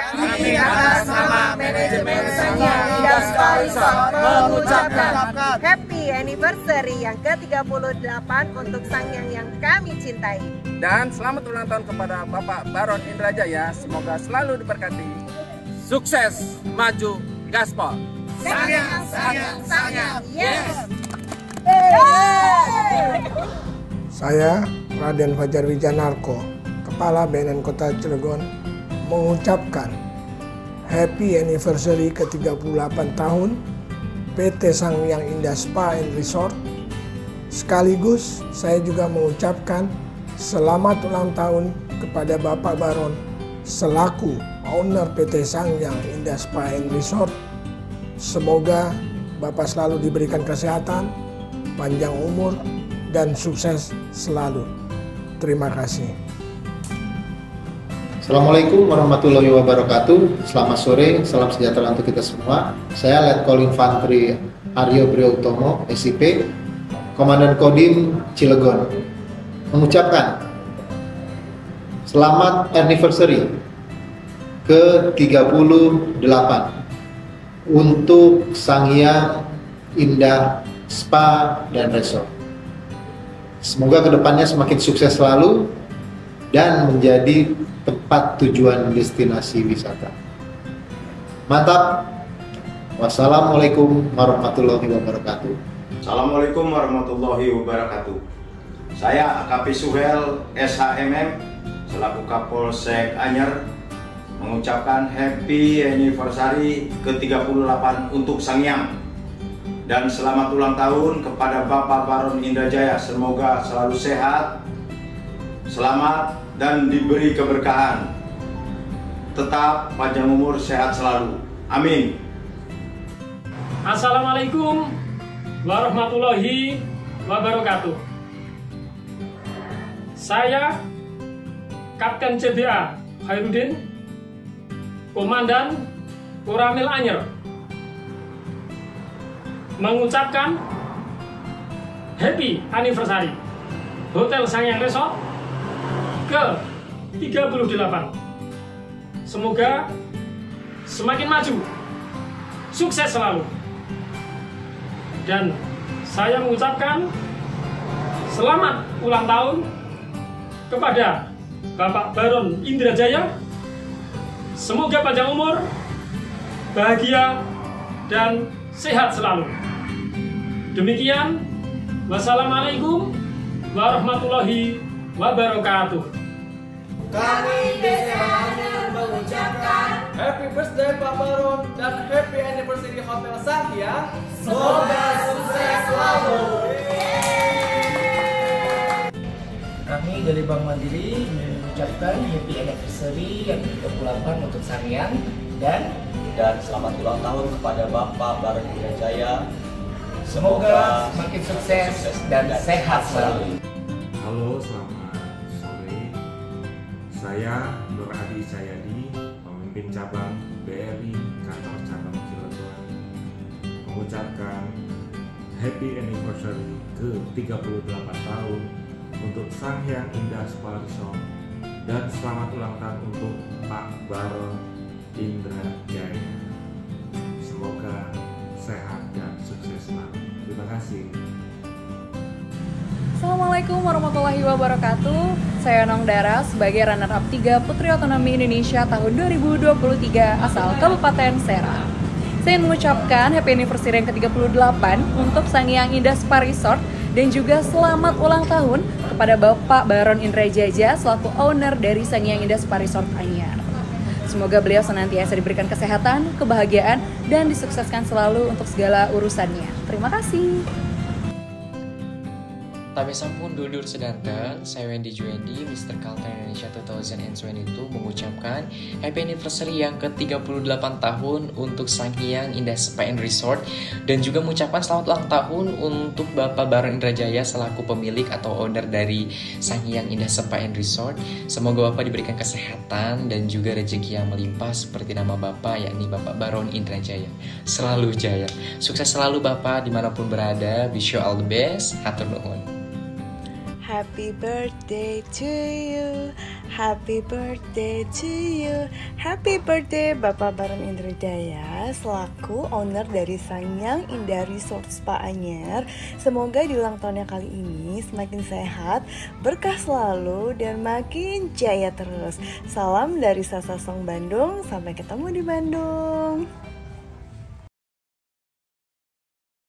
Kami atas nama manajemen Sangyang Indah Spa Resort mengucapkan Happy anniversary yang ke-38 untuk Sangyang yang kami cintai. Dan selamat ulang tahun kepada Bapak Baron Indrajaya. Semoga selalu diberkati. Sukses, maju, gaspol. Sangyang, Sangyang, Sangyang, yes! Saya Raden Fajar Wijanarko, Kepala BNN Kota Cilegon, mengucapkan Happy Anniversary ke-38 tahun PT Sangyang Indah Spa and Resort. Sekaligus saya juga mengucapkan selamat ulang tahun kepada Bapak Baron selaku owner PT Sangyang Indah Spa and Resort. Semoga Bapak selalu diberikan kesehatan, panjang umur, dan sukses selalu. Terima kasih. Assalamualaikum warahmatullahi wabarakatuh. Selamat sore, salam sejahtera untuk kita semua. Saya Letkol Infantri Aryo Priyotomo, SIP, Komandan Kodim Cilegon. Mengucapkan selamat anniversary ke-38 untuk Sangyang Indah Spa dan Resort. Semoga ke depannya semakin sukses selalu dan menjadi tempat tujuan destinasi wisata. Mantap. Wassalamualaikum warahmatullahi wabarakatuh. Assalamualaikum warahmatullahi wabarakatuh. Saya AKP Suhel SHMM selaku Kapolsek Anyer mengucapkan happy anniversary ke-38 untuk Sangyang dan selamat ulang tahun kepada Bapak Baron Indrajaya. Semoga selalu sehat, selamat dan diberi keberkahan. Tetap panjang umur, sehat selalu. Amin. Assalamualaikum warahmatullahi wabarakatuh. Saya Kapten CBA Hairudin, Komandan Koramil Anyer, mengucapkan happy anniversary Hotel Sangyang Resort ke 38. Semoga semakin maju, sukses selalu. Dan saya mengucapkan selamat ulang tahun kepada Bapak Baron Indrajaya. Semoga panjang umur, bahagia, dan sehat selalu. Demikian, wassalamualaikum warahmatullahi wabarakatuh. Kami BCA mengucapkan Happy birthday Pak Baron dan happy anniversary Hotel Sangyang. Semoga sukses selalu. Kami dari Bank Mandiri mengucapkan happy anniversary yang ke-38 untuk Sangyang dan dan selamat ulang tahun kepada Bapak Baron Indrajaya. semoga semakin sukses dan sehat selalu. Halo, selamat. Saya Nur Adi Sayadi, pemimpin cabang BRI Kantor Cabang Cilegon, mengucapkan Happy Anniversary ke-38 tahun untuk Sangyang Indah Spa Resort dan selamat ulang tahun untuk Pak Baron Indra Jaya. Semoga sehat dan sukses selalu. Terima kasih. Assalamualaikum warahmatullahi wabarakatuh. Saya Nong Dara sebagai runner-up 3 Putri Otonomi Indonesia tahun 2023 asal Kabupaten Serang. Saya mengucapkan happy anniversary yang ke-38 untuk Sangyang Indah Spa Resort dan juga selamat ulang tahun kepada Bapak Baron Indra Jaja selaku owner dari Sangyang Indah Spa Resort Anyar. Semoga beliau senantiasa diberikan kesehatan, kebahagiaan, dan disukseskan selalu untuk segala urusannya. Terima kasih. Tabe sampun dudur sedanten, saya Wendy Juendi, Mr. Kalteng Indonesia 2022 mengucapkan happy anniversary yang ke-38 tahun untuk Sangyang Indah Spa and Resort dan juga mengucapkan selamat ulang tahun untuk Bapak Baron Indrajaya selaku pemilik atau owner dari Sangyang Indah Spa and Resort. Semoga Bapak diberikan kesehatan dan juga rezeki yang melimpah seperti nama Bapak yakni Bapak Baron Indrajaya. Selalu jaya. Sukses selalu Bapak di mana pun berada. Wish you all the best. Hatur nuhun. Happy birthday to you. Happy birthday to you. Happy birthday Bapak Baron Indrajaya Selaku owner dari Sanyang Indah Resort Spa Anyer. Semoga di ulang tahunnya kali ini semakin sehat Berkah selalu dan makin jaya terus. Salam dari Sasa Song Bandung Sampai ketemu di Bandung